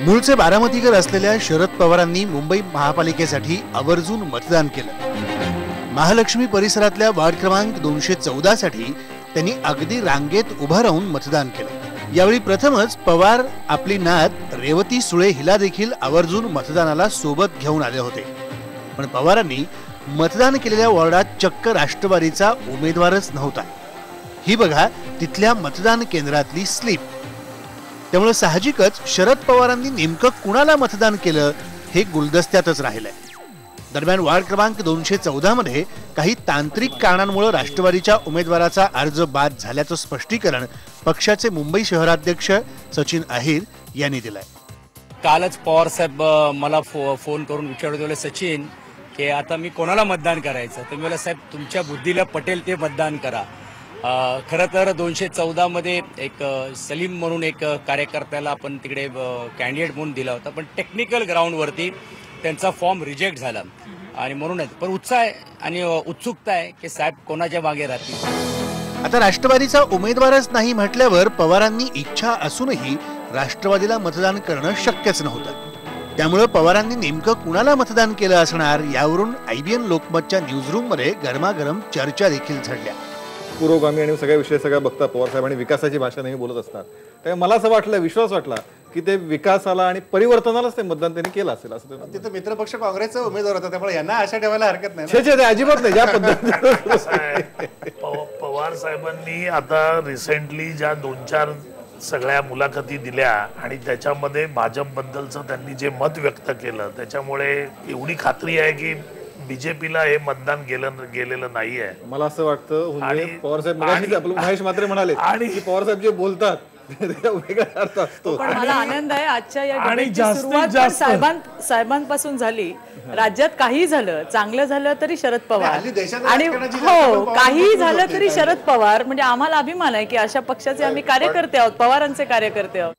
मूळचे बारामतीकर असलेल्या शरद पवारांनी मुंबई महापालिकेसाठी आवर्जून मतदान केलं. महालक्ष्मी परिसरातल्या वार्ड क्रमांक दोनशे चौदा साठी त्यांनी अगदी रांगेत उभं राहून मतदान केलं. यावेळी प्रथमच पवार आपली नात रेवती सुळे हिला देखील आवर्जून मतदानाला सोबत घेऊन आले होते. पण पवारांनी मतदान केलेल्या वॉर्डात चक्क राष्ट्रवादीचा उमेदवारच नव्हता. ही बघा तिथल्या मतदान केंद्रातली स्लिप. त्यामुळे साहजिकच शरद पवारांनी नेमकं कुणाला मतदान केलं हे गुलदस्त्यातच राहिलंय. दरम्यान वार्ड क्रमांक दोनशे चौदा मध्ये काही तांत्रिक कारणांमुळे राष्ट्रवादीच्या उमेदवाराचा अर्ज बाद झाल्याचं स्पष्टीकरण पक्षाचे मुंबई शहराध्यक्ष सचिन अहिर यांनी दिलंय. कालच पवार साहेब मला फो फोन करून विचारत होते सचिन की आता मी कोणाला मतदान करायचं? तुम्ही मला साहेब तुमच्या बुद्धीला पटेल ते मतदान करा. खरं तर दोनशे चौदामध्ये एक सलीम म्हणून एक कार्यकर्त्याला आपण तिकडे कॅन्डिडेट म्हणून दिला होता. पण टेक्निकल ग्राउंडवरती त्यांचा फॉर्म रिजेक्ट झाला. आणि म्हणूनच पण उत्साह आहे आणि उत्सुकता आहे की साहेब कोणाच्या मागे राहतील? आता राष्ट्रवादीचा उमेदवारच नाही म्हटल्यावर पवारांनी इच्छा असूनही राष्ट्रवादीला मतदान करणं शक्यच नव्हतं. त्यामुळे पवारांनी नेमकं कुणाला मतदान केलं असणार यावरून आयबीएन लोकमतच्या न्यूजरूममध्ये गरमागरम चर्चा देखील झडल्या पुरोगामी आणि सगळ्या विषय सगळ्या बघता पवार साहेब आणि विकासाची भाषा नेहमी बोलत असतात त्यामुळे मला असं वाटलं विश्वास वाटला की ते विकासाला आणि परिवर्तनालाच ते मतदान त्यांनी केलं असेल असं. तिथं मित्रपक्ष काँग्रेसचा उमेदवार होता त्यामुळे यांना आशा ठेवायला हरकत नाही ना. छे छे ते अजिबात नाही ज्या पद्धतीने पव- पवार साहेबांनी आता रिसेंटली ज्या दोन चार सगळ्या मुलाखती दिल्या आणि त्याच्यामध्ये भाजपबद्दलचं त्यांनी जे मत व्यक्त केलं त्याच्यामुळे एवढी खात्री आहे की बीजेपीला हे मतदान गेलं गेलेलं नाहीये. मला असं वाटतं आणि- महेश मात्रे म्हणाले आणि- की पवार साहेब जे बोलतात मला आनंद आहे आजच्या या सुरुवात पण जास्त- साहेबां साहेबांपासून झाली. राज्यात काही झालं चांगलं झालं तरी शरद पवार. आणि हो काही झालं. तरी शरद पवार. म्हणजे आम्हाला अभिमान आहे की अशा पक्षाचे आम्ही कार्यकर्ते आहोत पवारांचे कार्यकर्ते आहोत.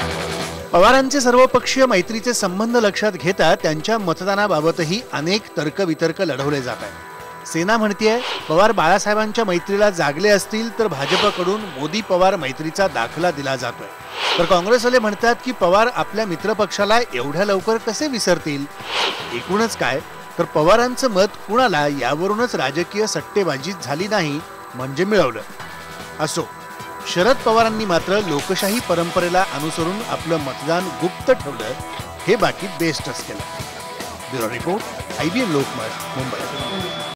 पवारांचे सर्वपक्षीय मैत्रीचे संबंध लक्षात घेता त्यांच्या मतदानाबाबतही अनेक तर्कवितर्क लढवले जात आहेत. सेना म्हणतीये पवार बाळासाहेबांच्या मैत्रीला जागले असतील तर भाजपकडून मोदी पवार मैत्रीचा दाखला दिला जातोय. तर काँग्रेसवाले म्हणतात की पवार आपल्या मित्रपक्षाला एवढ्या लवकर कसे विसरतील? एकूणच काय? तर पवारांचं मत कुणाला यावरूनच राजकीय सट्टेबाजी झाली नाही म्हणजे मिळवलं. असो. शरद पवारांनी मात्र लोकशाही परंपरेला अनुसरून आपलं मतदान गुप्त ठेवलं हे बाकी बेस्टच केलं. Bureau report IBN Lokmat Mumbai.